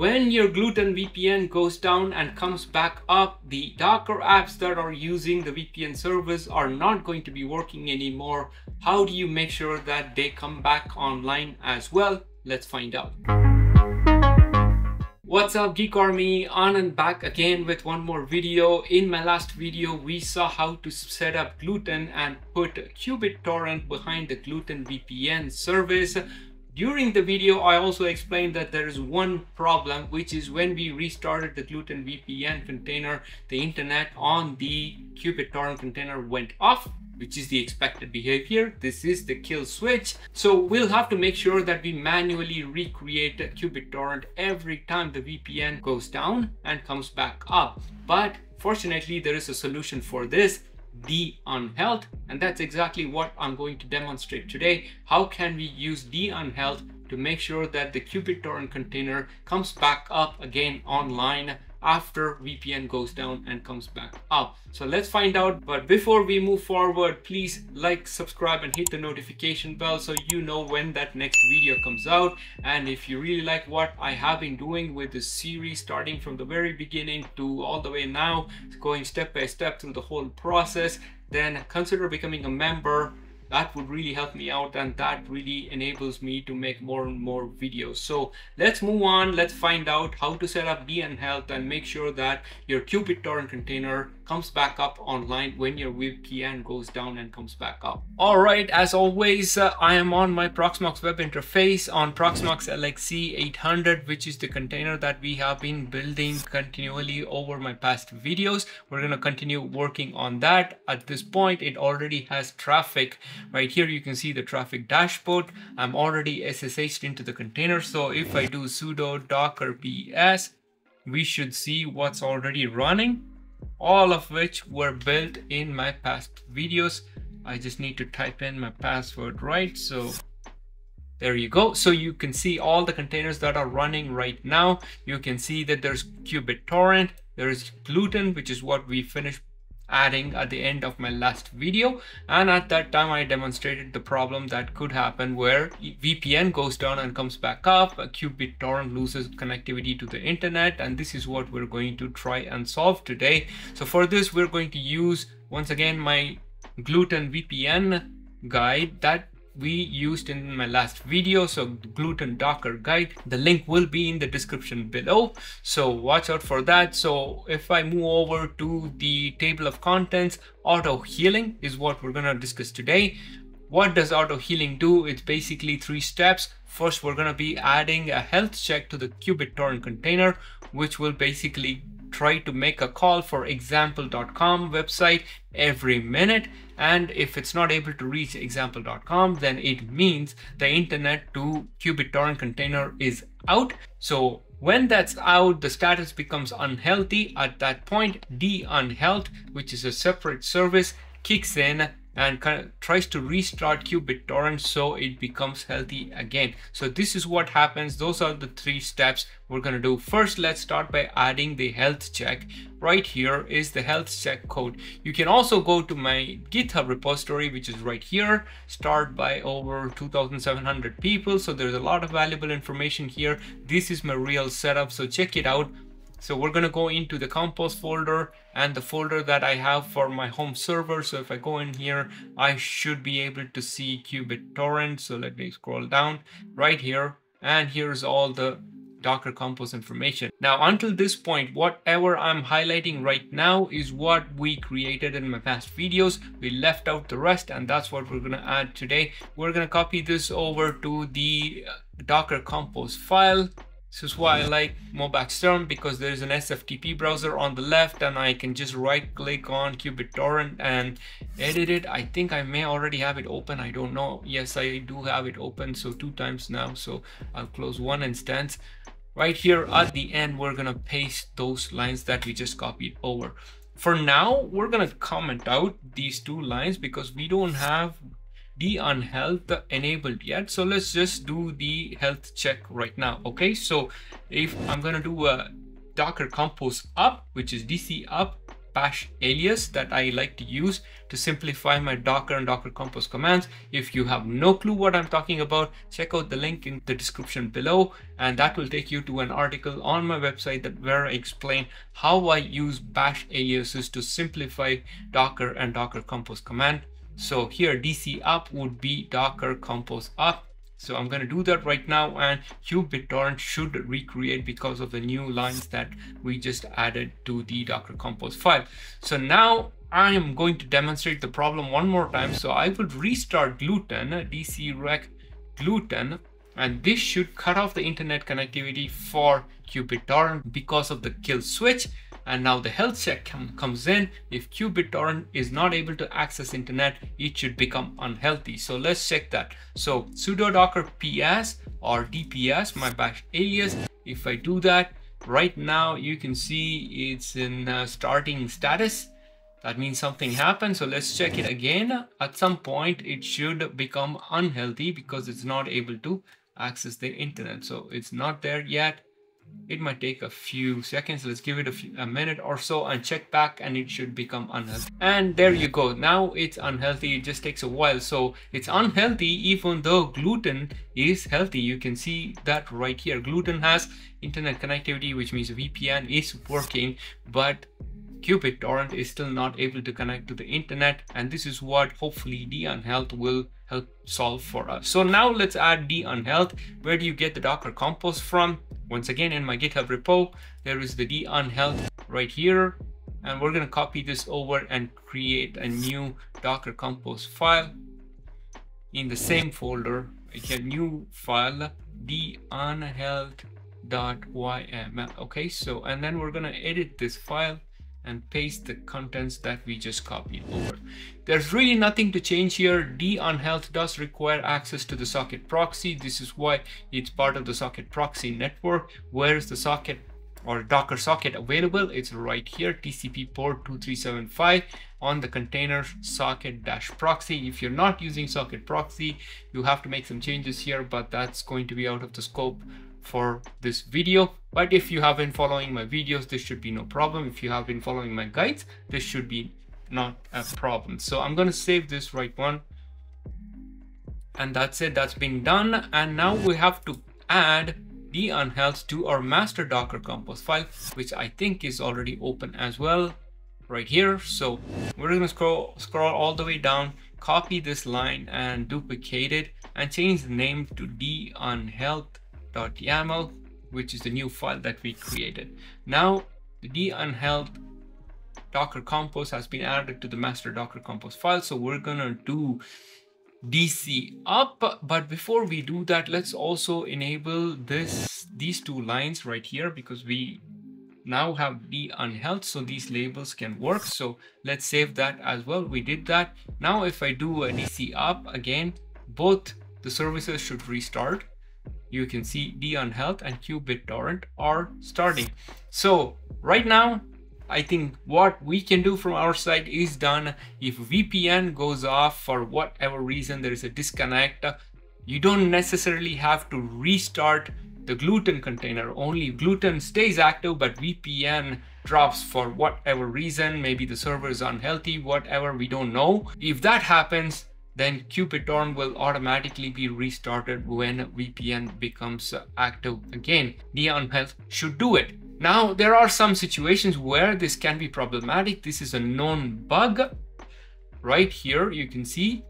when your Gluetun VPN goes down and comes back up, the Docker apps that are using the VPN service are not going to be working anymore. How do you make sure that they come back online as well? Let's find out. What's up Geek Army? On and back again with one more video. In my last video, we saw how to set up Gluetun and put qBittorrent behind the Gluetun VPN service. During the video, I also explained that there is one problem, which is when we restarted the Gluetun VPN container, the internet on the qBittorrent container went off which is the expected behavior. This is the kill switch. So we'll have to make sure that we manually recreate the qBittorrent every time the VPN goes down and comes back up. But fortunately, there is a solution for this DeUnhealth and that's exactly what I'm going to demonstrate today. How can we use DeUnhealth to make sure that the qBittorrent container comes back up again online after VPN goes down and comes back up. So let's find out. But before we move forward, please like, subscribe and hit the notification bell so you know when that next video comes out. And if you really like what I have been doing with this series, starting from the very beginning to all the way now, going step by step through the whole process, then consider becoming a member that would really help me out and that really enables me to make more and more videos. So let's move on. Let's find out how to set up DeUnhealth and make sure that your qBittorrent container comes back up online when your VPN goes down and comes back up. All right, as always, uh, I am on my Proxmox web interface on Proxmox LXC 800, which is the container that we have been building continually over my past videos. We're gonna continue working on that. At this point, it already has Traefik. Right here, you can see the Traefik dashboard. I'm already SSH'd into the container. So if I do sudo docker ps, we should see what's already running all of which were built in my past videos. I just need to type in my password right. So there you go. So you can see all the containers that are running right now. You can see that there's qBittorrent, there's Gluetun, which is what we finished adding at the end of my last video and at that time I demonstrated the problem that could happen where VPN goes down and comes back up, a qBittorrent loses connectivity to the internet and this is what we're going to try and solve today. So for this we're going to use once again my Gluetun VPN guide that we used in my last video so Gluetun docker guide. The link will be in the description below. So watch out for that. So if i move over to the table of contents auto healing is what we're going to discuss today. What does auto healing do? It's basically three steps. First we're going to be adding a health check to the qBittorrent container which will basically try to make a call for example.com website every minute. And if it's not able to reach example.com then it means the internet to qBittorrent container is out. So when that's out the status becomes unhealthy. At that point DeUnhealth, which is a separate service kicks in and kind of tries to restart qBittorrent so it becomes healthy again. So this is what happens. Those are the three steps we're going to do. First let's start by adding the health check. Right here is the health check code. You can also go to my github repository which is right here. Start by over 2700 people. So there's a lot of valuable information here. This is my real setup. So check it out so we're to go into the compose folder and the folder that I have for my home server. So if I go in here, I should be able to see qBittorrent. So let me scroll down right here. And here's all the Docker Compose information. Now, until this point, whatever I'm highlighting right now is what we created in my past videos. We left out the rest and that's what we're gonna add today. We're gonna copy this over to the Docker Compose file this is why I like MobaXterm because there is an SFTP browser on the left and I can just right click on qBittorrent and edit it. I think I may already have it open. I don't know. Yes, I do have it open. So two times now. So I'll close one instance. Right here at the end, we're going to paste those lines that we just copied over. For now, we're going to comment out these two lines because we don't have DeUnhealth enabled yet so let's just do the health check right now okay so if i'm gonna do a docker compose up which is dc up bash alias that I like to use to simplify my Docker and Docker Compose commands. If you have no clue what I'm talking about, check out the link in the description below and that will take you to an article on my website that where I explain how I use bash aliases to simplify Docker and Docker Compose command. So here DC up would be Docker Compose up so I'm going to do that right now and qBittorrent should recreate because of the new lines that we just added to the Docker Compose file. So now I am going to demonstrate the problem one more time. So I will restart Gluetun, DC rec Gluetun, and this should cut off the internet connectivity for qBittorrent because of the kill switch and now the health check com comes in. If qBittorrent is not able to access internet it should become unhealthy. So let's check that. So sudo docker ps or dps my bash alias. If i do that right now you can see it's in uh, starting status. That means something happened. So let's check it again. At some point it should become unhealthy because it's not able to access the internet. So it's not there yet it might take a few seconds. Let's give it a, few, a, minute or so and check back and it should become unhealthy. And there you go. Now it's unhealthy. It just takes a while. So it's unhealthy even though Gluetun is healthy. You can see that right here. Gluetun has internet connectivity which means vpn is working but qBittorrent is still not able to connect to the internet and this is what hopefully DeUnhealth will help solve for us. So now let's add DeUnhealth. Where do you get the Docker Compose from? Once again, in my GitHub repo, there is the DeUnhealth right here. And we're going to copy this over and create a new Docker Compose file in the same folder. a new file, dunhealth.yml. Okay, so, and then we're going to edit this file and paste the contents that we just copied over. There's really nothing to change here. DeUnhealth does require access to the socket proxy. This is why it's part of the socket proxy network. Where is the socket or Docker socket available? It's right here, TCP port 2375 on the container socket dash proxy. If you're not using socket proxy, you have to make some changes here, but that's going to be out of the scope for this video. But if you have been following my videos, this should be no problem. If you have been following my guides, this should be not a problem. So I'm going to save this right one. And that's it. That's been done. And now we have to add DeUnhealth to our master Docker Compose file, which I think is already open as well right here. So we're going to scroll, scroll all the way down, copy this line and duplicate it and change the name to DeUnhealth .yaml, which is the new file that we created. Now, the DeUnhealth Docker Compose has been added to the master Docker Compose file. So we're gonna do DC up, but before we do that, let's also enable this these two lines right here because we now have DeUnhealth so these labels can work so let's save that as well we did that now if i do a dc up again both the services should restart you can see D on DeUnhealth and qBittorrent are starting. So right now, I think what we can do from our side is done. If VPN goes off for whatever reason, there is a disconnect, you don't necessarily have to restart the Gluetun container. Only Gluetun stays active, but VPN drops for whatever reason. Maybe the server is unhealthy, whatever, we don't know. If that happens, then qBittorrent will automatically be restarted when VPN becomes active again. DeUnhealth should do it. Now, there are some situations where this can be problematic. This is a known bug. Right here, you can see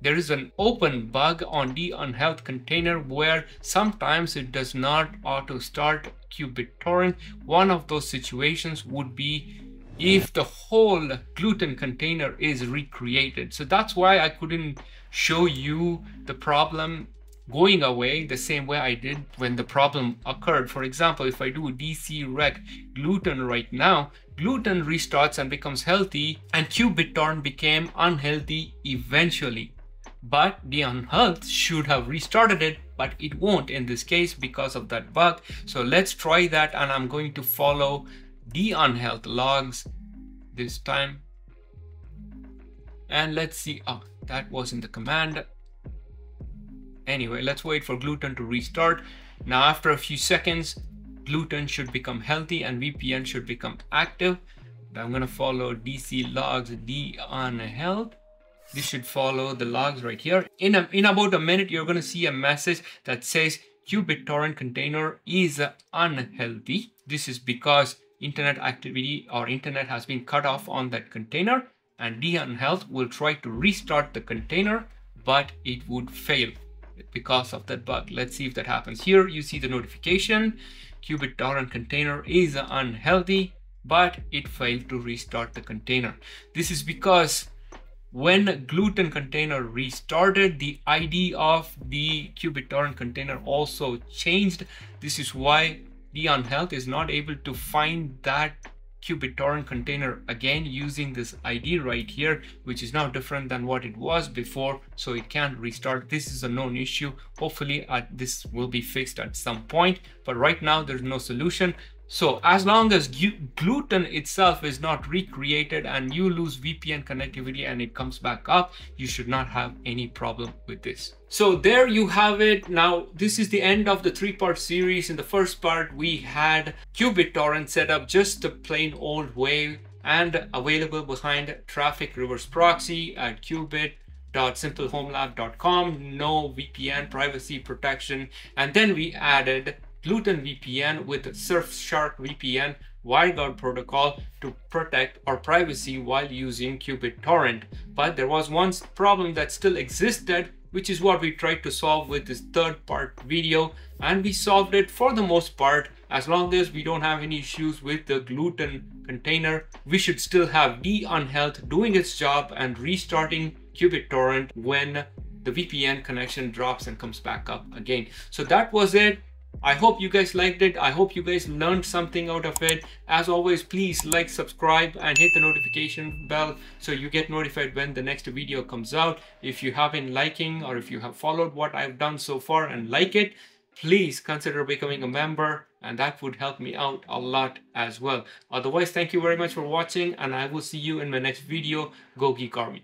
there is an open bug on DeUnhealth container where sometimes it does not auto start qBittorrent. One of those situations would be if the whole Gluetun container is recreated. So that's why I couldn't show you the problem going away the same way I did when the problem occurred. For example, if I do DC rec Gluetun right now, Gluetun restarts and becomes healthy and qBittorrent became unhealthy eventually. But DeUnhealth should have restarted it, but it won't in this case because of that bug. So let's try that and I'm going to follow DeUnhealth logs this time. And let's see, oh, that wasn't the command. Anyway, let's wait for Gluetun to restart. Now, after a few seconds, Gluetun should become healthy and VPN should become active. I'm going to follow DC logs DeUnhealth. This should follow the logs right here. In, a, in about a minute, you're going to see a message that says qBittorrent container is unhealthy. This is because internet activity or internet has been cut off on that container and DeUnhealth will try to restart the container, but it would fail because of that bug. Let's see if that happens. Here you see the notification, qBittorrent container is unhealthy, but it failed to restart the container. This is because when Gluetun container restarted, the ID of the qBittorrent container also changed. This is why DeUnhealth is not able to find that qBittorrent container again using this ID right here, which is now different than what it was before. So it can't restart. This is a known issue. Hopefully uh, this will be fixed at some point, but right now there's no solution. So as long as Gluetun itself is not recreated and you lose VPN connectivity and it comes back up, you should not have any problem with this. So there you have it. Now, this is the end of the three-part series. In the first part, we had qBittorrent set up just the plain old way and available behind Traefik Reverse Proxy at qubit.simplehomelab.com. No VPN privacy protection. And then we added Gluetun VPN with Surfshark VPN WireGuard protocol to protect our privacy while using qBittorrent. But there was one problem that still existed which is what we tried to solve with this third part video and we solved it for the most part. As long as we don't have any issues with the Gluetun container we should still have DeUnhealth doing its job and restarting qBittorrent when the VPN connection drops and comes back up again. So that was it I hope you guys liked it. I hope you guys learned something out of it. As always, please like, subscribe and hit the notification bell so you get notified when the next video comes out. If you have been liking or if you have followed what I've done so far and like it, please consider becoming a member and that would help me out a lot as well. Otherwise, thank you very much for watching and I will see you in my next video. Go Geek Army.